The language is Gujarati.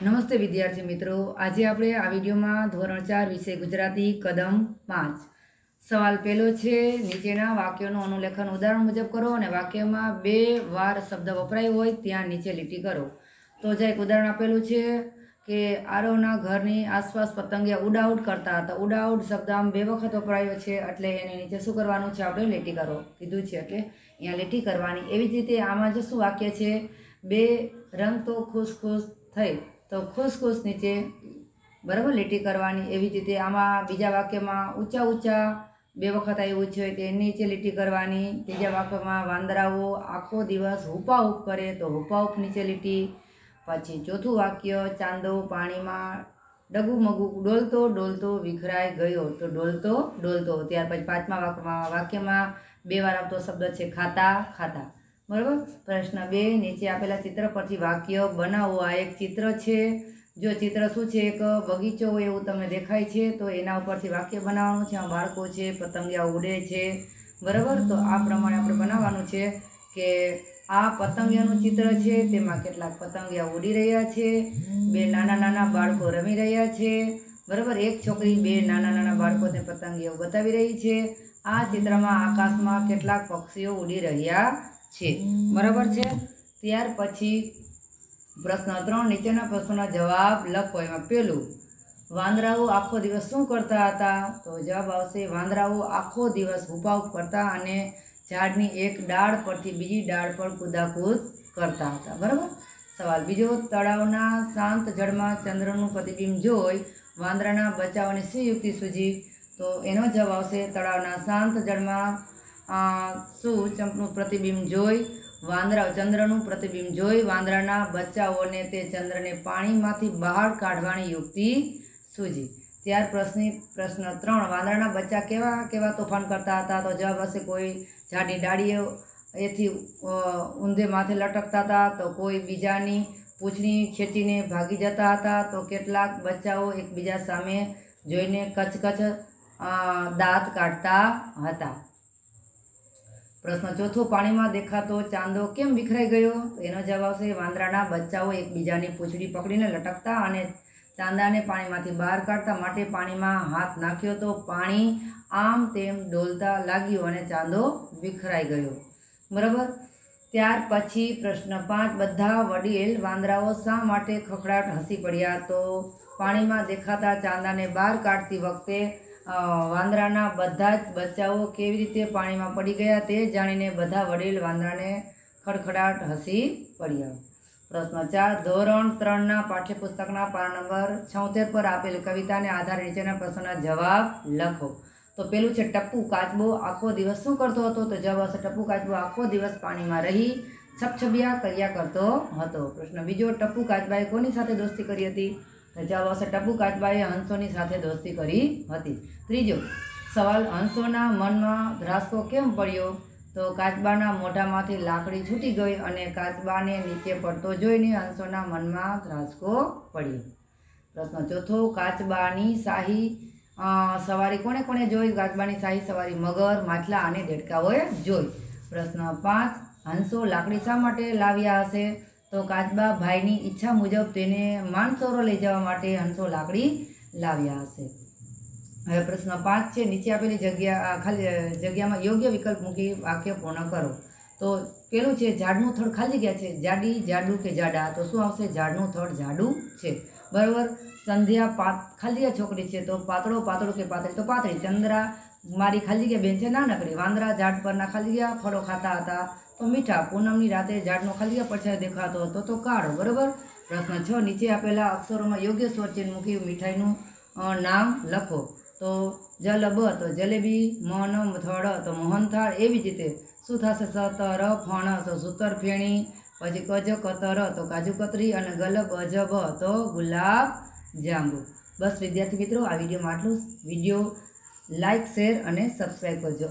નમસ્તે વિદ્યાર્થી મિત્રો. આજે આપણે આ વિડીયોમાં ધોરણ ચાર વિશે ગુજરાતી કદમ પાંચ. સવાલ પહેલો છે, નીચેના વાક્યોનું અનુલેખન ઉદાહરણ મુજબ કરો અને વાક્યમાં બે વાર શબ્દ વપરાયો હોય ત્યાં નીચે લીટી કરો. તો જે એક ઉદાહરણ આપેલું છે કે આરોના ઘરની આસપાસ પતંગિયા ઉડાઉટ કરતા હતા. ઉડાઉટ શબ્દ આમ બે વખત વપરાયો છે એટલે એને નીચે શું કરવાનું છે? આપણે લીટી કરો. કીધું છે એટલે અહીંયા લીટી કરવાની. એવી જ રીતે આમાં જો શું વાક્ય છે? બે રંગ તો ખુશ ખુશ થઈ. તો ખુશ ખુશ નીચે, બરાબર, લીટી કરવાની. એવી જ રીતે આમાં બીજા વાક્યમાં ઊંચા ઊંચા બે વખત આવ્યું છે તે નીચે લીટી કરવાની. ત્રીજા વાક્યમાં વાંદરાઓ આખો દિવસ હુપા હુપ કરે તો હુપા હુપ નીચે લીટી. પછી ચોથું વાક્ય, ચાંદો પાણીમાં ડગુમગુ ડોલતો ડોલતો વિખરાઈ ગયો તો ડોલતો ડોલતો. ત્યાર પછી પાંચમા વાક્યમાં વાક્યમાં બે વાર આવતો શબ્દ છે ખાતા ખાતા. બરાબર? પ્રશ્ન બે, નીચે આપેલા ચિત્ર પરથી વાક્ય બનાવો. આ એક ચિત્ર છે. જો ચિત્ર શું છે? એક બગીચો હોય એવું તમને દેખાય છે, તો એના ઉપરથી વાક્ય બનાવવાનું છે. આ બાળકો છે, પતંગિયા ઉડે છે. બરાબર? તો આ પ્રમાણે આપણે બનાવવાનું છે કે આ પતંગિયાનું ચિત્ર છે, તેમાં કેટલાક પતંગિયા ઉડી રહ્યા છે. બે નાના નાના બાળકો રમી રહ્યા છે. બરાબર? એક છોકરી બે નાના નાના બાળકોને પતંગિયાઓ બતાવી રહી છે. આ ચિત્રમાં આકાશમાં કેટલાક પક્ષીઓ ઉડી રહ્યા છે. બરાબર છે? ત્યાર પછી પ્રશ્ન ત્રણ, નીચેના પ્રશ્નોના જવાબ લખો. એમાં પેલું, વાંદરાઓ આખો દિવસ શું કરતા હતા? તો જવાબ આવશે, વાંદરાઓ આખો દિવસ હુપાઉપ કરતા અને ઝાડની એક ડાળ પરથી બીજી ડાળ પર કૂદાકૂદ કરતા હતા. બરાબર? સવાલ બીજો, તળાવના શાંત જળમાં ચંદ્રનું પ્રતિબિંબ જોઈ વાંદરાના બચાવની શી યુક્તિ સૂજી? તો એનો જવાબ આવશે, તળાવના શાંત જળમાં શું ચંપનું પ્રતિબિંબ જોઈ? વાંદરા, ચંદ્રનું પ્રતિબિંબ જોઈ. વાંદરાના બચ્ચાઓને તે ચંદ્રને પાણીમાંથી બહાર કાઢવાની યુક્તિ સૂજી. ત્યાર પ્રશ્ન પ્રશ્ન ત્રણ. વાંદરાના બચ્ચા કેવા કેવા તોફાન કરતા હતા? તો જવાબ હશે, કોઈ જાડી ડાળીઓ એથી ઊંધે માથે લટકતા હતા. તો કોઈ બીજાની પૂંછડી ખેંચીને ભાગી જતા હતા. તો કેટલાક બચ્ચાઓ એકબીજા સામે જોઈને કચકચ દાંત કાઢતા હતા. પ્રશ્ન ચોથો, પાણીમાં દેખાતો ચાંદો કેમ વિખરાઈ ગયો? તો એનો જવાબ આવશે, વાંદરાના બચ્ચાઓ એકબીજાની પૂંછડી પકડીને લટકતા અને ચાંદાને પાણીમાંથી બહાર કાઢતા માટે પાણીમાં હાથ નાખ્યો તો પાણી આમ તેમ ડોલતા લાગ્યું અને ચાંદો વિખરાઈ ગયો. બરાબર? ત્યાર પછી પ્રશ્ન પાંચ, બધા વડીલ વાંદરાઓ શા માટે ખખડાટ હસી પડ્યા? તો પાણીમાં દેખાતા ચાંદાને બહાર કાઢતી વખતે વાંદરાના બધા જ બચ્ચાઓ કેવી રીતે પાણીમાં પડી ગયા તે જાણીને બધા વડીલ વાંદરાને ખડખડાટ હસી પડ્યા. પ્રશ્ન ચાર, ધોરણ ત્રણના પાઠ્યપુસ્તકના પાના નંબર છોતેર પર આપેલ કવિતાને આધારે નીચેના પ્રશ્નોના જવાબ લખો. તો પેલું છે, ટપ્પુ કાચબો આખો દિવસ શું કરતો હતો? તો જવાબ આવશે, ટપ્પુ કાચબો આખો દિવસ પાણીમાં રહી છપછબિયા કર્યા કરતો હતો. પ્રશ્ન બીજો, ટપ્પુ કાચબાએ કોની સાથે દોસ્તી કરી હતી? તો ટપુ કાચબાએ હંસોની સાથે દોસ્તી કરી હતી. ત્રીજો, સવાલ હંસોના મનમાં ધ્રાસકો કેમ પડ્યો? તો કાચબાના મોઢામાંથી લાકડી છૂટી ગઈ અને કાચબાને નીચે પડતો જોઈને હંસોના મનમાં ધ્રાસકો પડ્યો. પ્રશ્ન ચોથો, કાચબાની શાહી સવારી કોણે કોણે જોઈ? કાચબાની શાહી સવારી મગર માછલા અને દેડકાઓએ જોઈ. પ્રશ્ન પાંચ, હંસો લાકડી શા માટે લાવ્યા હશે? તો કાચબા ભાઈની ઈચ્છા મુજબ તેને માનસરોવર લઈ જવા માટે હંસો લાકડી લાવ્યા હશે. હવે પ્રશ્ન પાંચ છે, નીચે આપેલી જગ્યા ખાલી જગ્યામાં યોગ્ય વિકલ્પ મૂકી વાક્ય પૂર્ણ કરો. તો પેલું છે, ઝાડનું થડ ખાલી ગયા છે, જાડી, જાડું કે જાડા? તો શું આવશે? ઝાડનું થડ જાડું છે. બરાબર? સંધ્યા પાત, ખાલી છોકરી છે, તો પાતળો પાતળો કે પાતળી? તો પાતળી. ચંદ્રા મારી ખાલી જગ્યા બેન છે નાનકડી વાંદરા ઝાડ પરના ખાલી ગયા, ફળો ખાતા હતા. તો મીઠા પૂનમની રાતે ઝાડનો ખાલી પડછાયો દેખાતો હતો. તો કાળો, બરાબર? પ્રશ્ન છ, નીચે આપેલા અક્ષરોમાં યોગ્ય સ્વરચિહ્ન મૂકી મીઠાઈનું નામ લખો. તો જલ બ તો જલેબી મન થળ, તો મોહનથાળ, એવી જ રીતે. શું થશે? સતર, ફણ, તો સૂતર, ફેણી, પછી કજ, કતર, તો કાજુ કતરી અને ગલ ગજબ તો ગુલાબ, જાંબુ. બસ વિદ્યાર્થી મિત્રો, આ વિડીયોમાં આટલું વીડિયો લાઇક શેર અને સબસ્ક્રાઈબ કરજો.